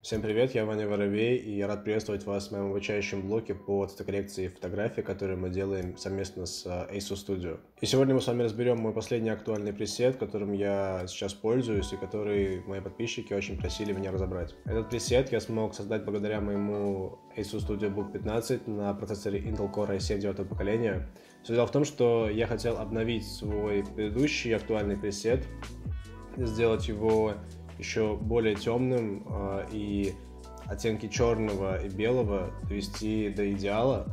Всем привет, я Ваня Воробей, и я рад приветствовать вас в моем обучающем блоке по цветокоррекции фотографий, который мы делаем совместно с э, ASUS Studio. И сегодня мы с вами разберем мой последний актуальный пресет, которым я сейчас пользуюсь, и который мои подписчики очень просили меня разобрать. Этот пресет я смог создать благодаря моему ASUS Studio Book 15 на процессоре Intel Core i7 9 поколения. Все дело в том, что я хотел обновить свой предыдущий актуальный пресет, сделать его еще более темным э, и оттенки черного и белого довести до идеала.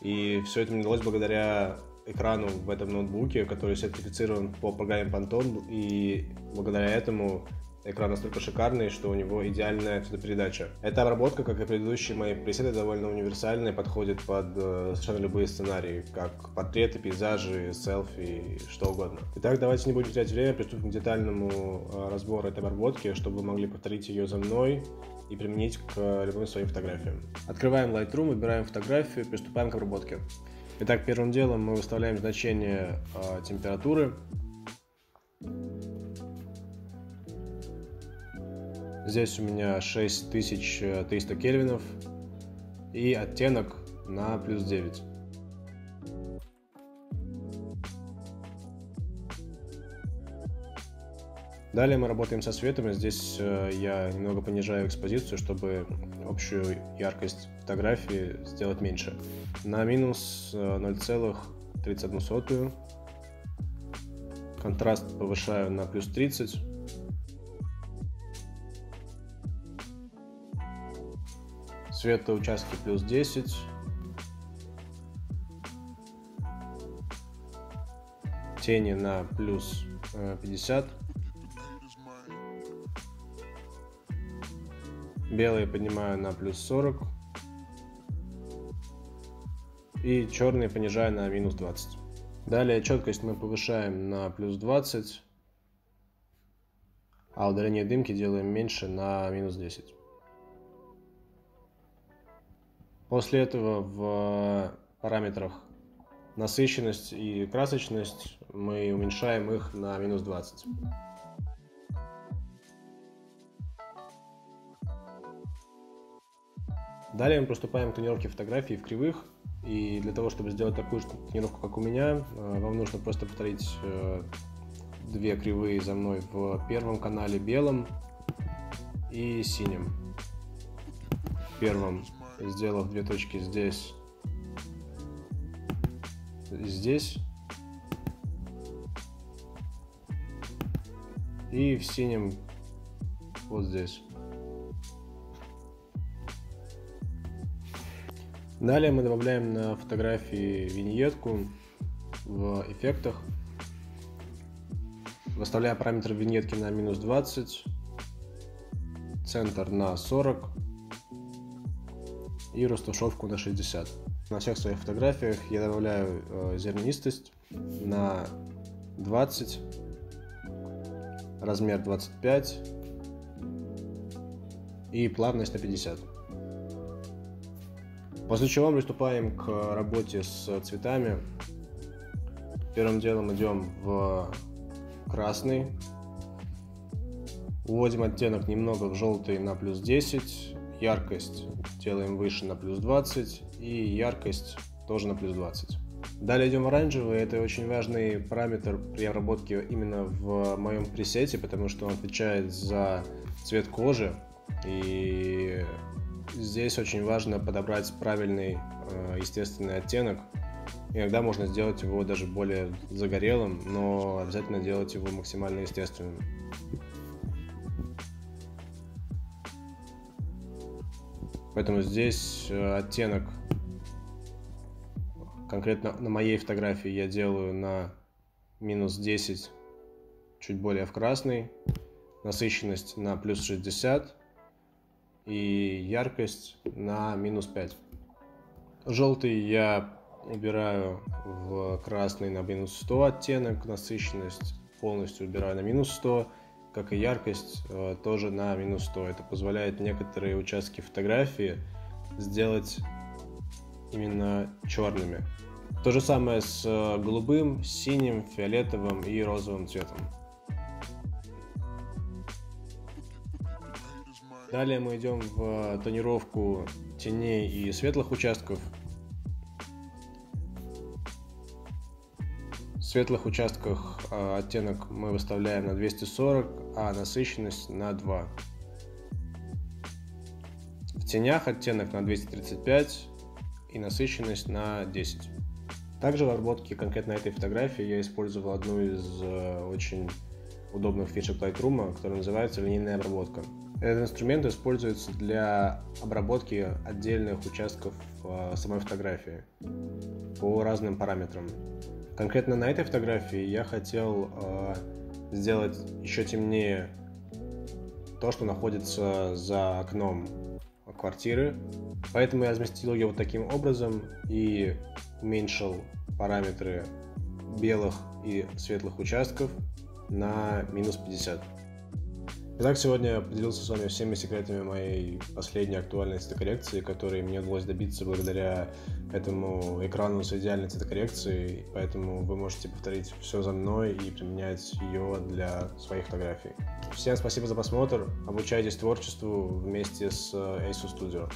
И все это мне удалось благодаря экрану в этом ноутбуке, который сертифицирован по программе Pantone, и благодаря этому Экран настолько шикарный, что у него идеальная цветопередача. Эта обработка, как и предыдущие мои пресеты, довольно универсальная, подходит под э, совершенно любые сценарии, как портреты, пейзажи, селфи, что угодно. Итак, давайте не будем терять время, приступим к детальному э, разбору этой обработки, чтобы вы могли повторить ее за мной и применить к любым своим фотографиям. Открываем Lightroom, выбираем фотографию, приступаем к обработке. Итак, первым делом мы выставляем значение э, температуры Здесь у меня 6300 кельвинов и оттенок на плюс 9. Далее мы работаем со светом, здесь э, я немного понижаю экспозицию, чтобы общую яркость фотографии сделать меньше. На минус 0,31. Э, Контраст повышаю на плюс 30. Светоучастки плюс 10. Тени на плюс 50. Э, Белые поднимаю на плюс 40. И черные понижаю на минус 20. Далее четкость мы повышаем на плюс 20. А удаление дымки делаем меньше на минус 10. После этого в параметрах насыщенность и красочность мы уменьшаем их на минус 20. Далее мы приступаем к тонировке фотографий в кривых. И для того, чтобы сделать такую же тонировку, как у меня, э, вам нужно просто повторить э, две кривые за мной в первом канале белом и синим. В первом сделав две точки здесь и здесь. И в синем вот здесь. Далее мы добавляем на фотографии виньетку в эффектах. Выставляя параметр виньетки на минус 20, центр на 40, и растушевку на 60. На всех своих фотографиях я добавляю э, зернистость на 20, размер 25 и плавность на 50. После чего мы приступаем к работе с цветами. Первым делом идем в красный. Уводим оттенок немного в желтый на плюс 10 яркость делаем выше на плюс 20 и яркость тоже на плюс 20. Далее идем в оранжевый. Это очень важный параметр при обработке именно в моем пресете, потому что он отвечает за цвет кожи. И здесь очень важно подобрать правильный э, естественный оттенок. Иногда можно сделать его даже более загорелым, но обязательно делать его максимально естественным. Поэтому здесь э, оттенок конкретно на моей фотографии я делаю на минус 10, чуть более в красный, насыщенность на плюс 60 и яркость на минус 5. Желтый я убираю в красный на минус 100 оттенок, насыщенность полностью убираю на минус 100 как и яркость, э, тоже на минус 100. Это позволяет некоторые участки фотографии сделать именно черными. То же самое с э, голубым, синим, фиолетовым и розовым цветом. Далее мы идем в тонировку теней и светлых участков. Светлых участках а, оттенок мы выставляем на 240, а насыщенность на 2. В тенях оттенок на 235 и насыщенность на 10. Также в обработке конкретно этой фотографии я использовал одну из э, очень удобных фишек Lightroom, которая называется линейная обработка. Этот инструмент используется для обработки отдельных участков э, самой фотографии по разным параметрам. Конкретно на этой фотографии я хотел э, сделать еще темнее то, что находится за окном квартиры. Поэтому я разместил ее вот таким образом и уменьшил параметры белых и светлых участков на минус 50. Итак, сегодня я поделился с вами всеми секретами моей последней актуальной цветокоррекции, которые мне удалось добиться благодаря этому экрану с идеальной цветокоррекцией, поэтому вы можете повторить все за мной и применять ее для своих фотографий. Всем спасибо за просмотр, обучайтесь творчеству вместе с ASUS Studio.